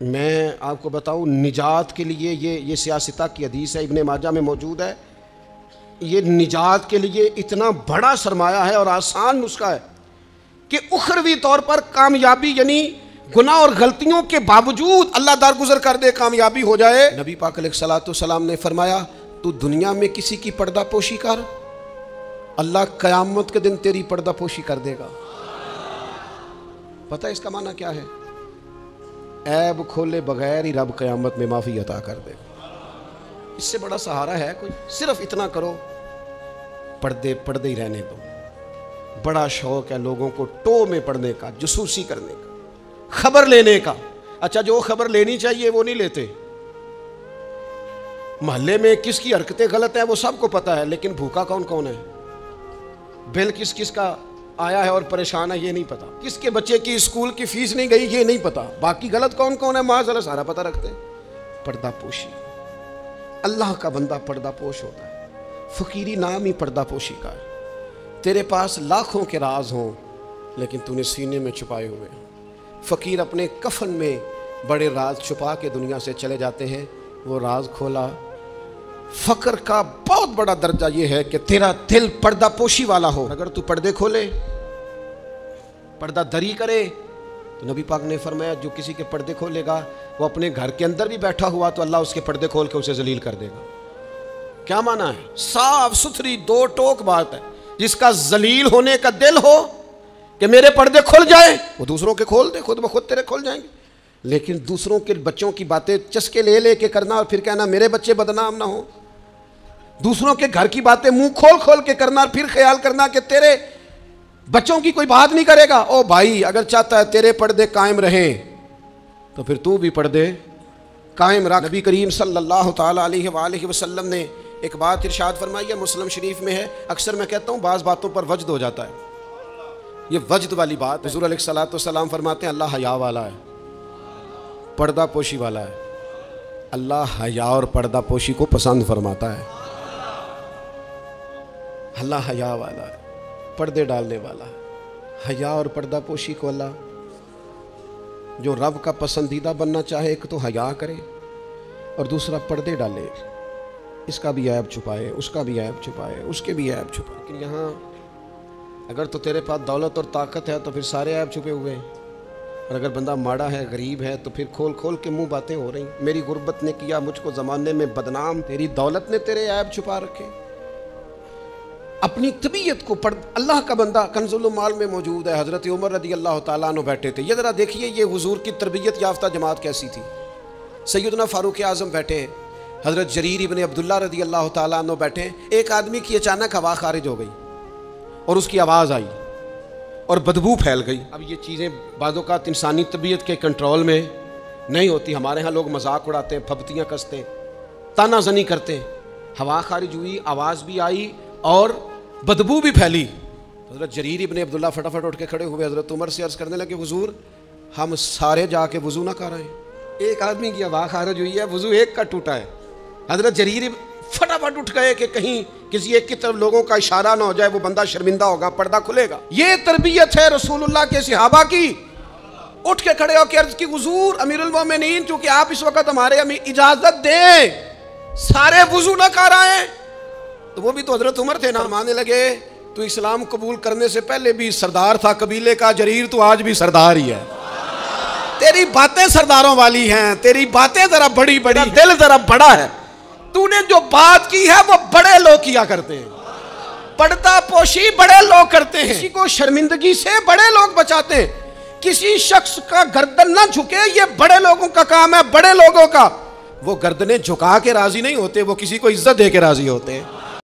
मैं आपको बताऊँ, निजात के लिए ये ये सियासता की हदीस है, इब्ने माजा में मौजूद है। ये निजात के लिए इतना बड़ा सरमाया है और आसान नुस्खा है कि उखरवी तौर पर कामयाबी, यानी गुनाह और गलतियों के बावजूद अल्लाह दार गुजर कर दे, कामयाबी हो जाए। नबी पाक सलाम ने फरमाया, तू दुनिया में किसी की पर्दा पोशी कर, अल्लाह क़यामत के दिन तेरी पर्दा पोशी कर देगा। पता है इसका माना क्या है? ऐब खोले बगैर ही रब क़यामत में माफ़ी अता कर दे। इससे बड़ा सहारा है कोई? सिर्फ़ इतना करो पढ़ते पढ़ते ही रहने दो। बड़ा शौक है लोगों को टो में पढ़ने का, जसूसी करने का, खबर लेने का। अच्छा जो खबर लेनी चाहिए वो नहीं लेते। मोहल्ले में किसकी हरकतें गलत है वो सबको पता है, लेकिन भूखा कौन कौन है? बिल किस किस का आया है और परेशान है, ये नहीं पता। किसके बच्चे की स्कूल की फ़ीस नहीं गई, ये नहीं पता। बाकी गलत कौन कौन है माजला सारा पता रखते हैं। पर्दा पोशी अल्लाह का बंदा पर्दा पोश होता है। फ़कीरी नाम ही पर्दा पोशी का है। तेरे पास लाखों के राज हों, लेकिन तूने सीने में छुपाए हुए फ़कीर अपने कफन में बड़े राज छुपा के दुनिया से चले जाते हैं। वो राज खोला। फ़क्र का बहुत बड़ा दर्जा ये है कि तेरा दिल पर्दा पोशी वाला हो। अगर तू पर्दे खोले पर्दा दरी करे। तो नबी पाक ने फरमाया, जो किसी के पर्दे खोलेगा, वो अपने घर के अंदर भी बैठा हुआ तो अल्लाह उसके पर्दे खोल के उसे जलील कर देगा। क्या माना है? साफ़ सुथरी दो टोक बात है, जिसका जलील होने का दिल हो कि मेरे पर्दे खुल जाए, वो दूसरों के खोल दे, खुद ब खुद तेरे खुल जाएँगे। लेकिन दूसरों के बच्चों की बातें चस्के ले ले के करना और फिर कहना, मेरे बच्चे बदनाम ना हो। दूसरों के घर की बातें मुँह खोल खोल के करना और फिर ख्याल करना कि तेरे बच्चों की कोई बात नहीं करेगा। ओ भाई, अगर चाहता है तेरे पर्दे कायम रहें तो फिर तू भी पर्दे कायम रख। नबी करीम सल्लल्लाहु अलैहि वसल्लम ने एक बात इरशाद फरमाई है मुस्लिम शरीफ में है। अक्सर मैं कहता हूँ, बाज़ बातों पर वजद हो जाता है। ये वजद वाली बात, हजूर सलाम फरमाते हैं, अल्लाह हया वाला है, पर्दा पोशी वाला है। अल्लाह हया और पर्दा पोशी को पसंद फरमाता है। अल्लाह हया वाला है। पर्दे डालने वाला, हया और पर्दा पोशी को अल्लाह। जो रब का पसंदीदा बनना चाहे, एक तो हया करे और दूसरा पर्दे डाले। इसका भी ऐब छुपाए, उसका भी ऐब छुपाए, उसके भी ऐब छुपाए। लेकिन यहाँ, अगर तो तेरे पास दौलत और ताकत है तो फिर सारे ऐब छुपे हुए हैं। और अगर बंदा माड़ा है, गरीब है तो फिर खोल खोल के मुँह बातें हो रही मेरी गुर्बत ने किया मुझको ज़माने में बदनाम, तेरी दौलत ने तेरे ऐब छुपा रखे। अपनी तबीयत को पढ़, अल्लाह का बंदा कंजुल माल में मौजूद है, हज़रत उमर रदी अल्लाह तु बैठे थे। ये ज़रा देखिए, ये हुजूर की तरबियत याफ्ता जमात कैसी थी। सैदना फ़ारूक आज़म बैठे हैं, हज़रत जरीर इबन अब्दुल्ला रदी अल्लाह तु बैठे हैं। एक आदमी की अचानक हवा खारिज हो गई और उसकी आवाज़ आई और बदबू फैल गई। अब ये चीज़ें बाज़ों का इंसानी तबीयत के कंट्रोल में नहीं होती। हमारे यहाँ लोग मज़ाक उड़ाते हैं, फबतियाँ कसते हैं ताना जनी करते हैं। हवा खारिज हुई, आवाज़ भी आई और बदबू भी फैली। हज़रत जरीर इबन अब्दुल्ला फटाफट उठ के खड़े हुए। हज़रत उमर से अर्ज़ करने लगे, हुजूर, हम सारे जाके वज़ू ना कर रहे हैं एक आदमी की हवा खारिज हुई है, वज़ू एक का टूटा है। हज़रत जरीर फटाफट उठ गए कि कहीं किसी एक की तरफ़ लोगों का इशारा ना हो जाए, वो बंदा शर्मिंदा होगा, पर्दा खुलेगा। ये तरबियत है रसूलुल्लाह के सिहाबा की। उठ के खड़े होकर अर्ज़ की, हुजूर, अमीरुल चूँकि आप इस वक्त हमारे इजाज़त दें, सारे वज़ू ना कर आए। तो वो भी तो हज़रत उमर थे ना। मानने लगे तो इस्लाम कबूल करने से पहले भी सरदार था कबीले का जरीर तो आज भी सरदार ही है। तेरी बातें सरदारों वाली हैं तेरी बातें जरा बड़ी बड़ी दिल जरा बड़ा है। तूने जो बात की है वो बड़े लोग किया करते हैं। पर्दा पोशी बड़े लोग करते हैं। किसी को शर्मिंदगी से बड़े लोग बचाते हैं। किसी शख्स का गर्दन ना झुके ये बड़े लोगों का काम है बड़े लोगों का। वो गर्दनें झुका के राज़ी नहीं होते वो किसी को इज़्ज़त दे के राज़ी होते हैं।